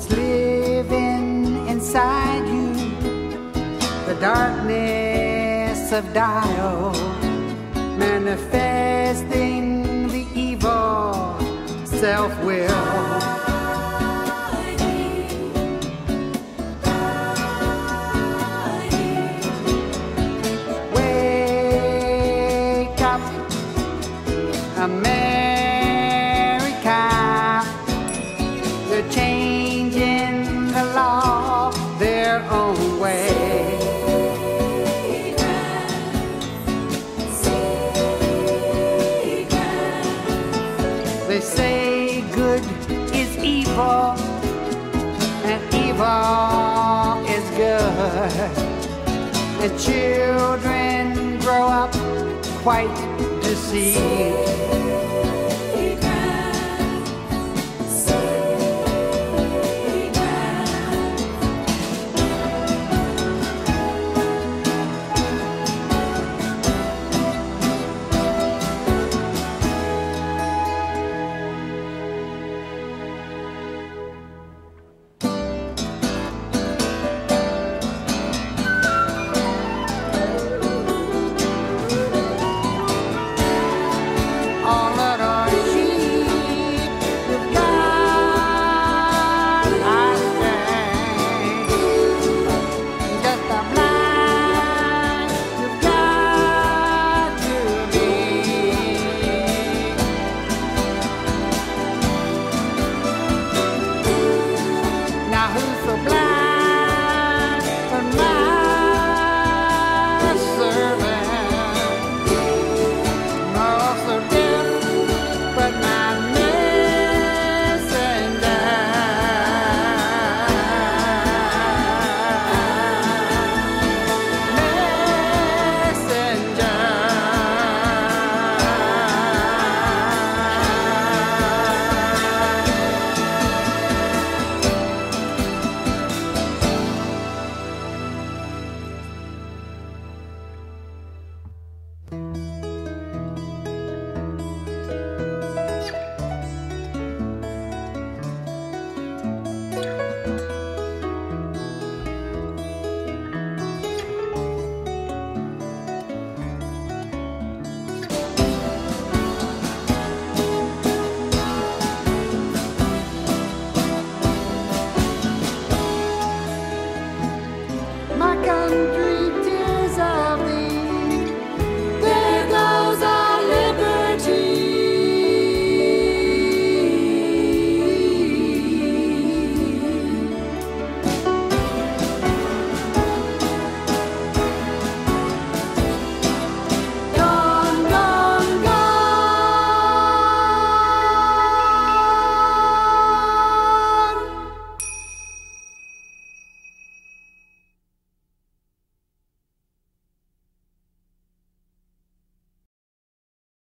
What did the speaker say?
that's living inside you, the darkness of dial, manifesting the evil self will. Amen. The children grow up quite deceived. so blind.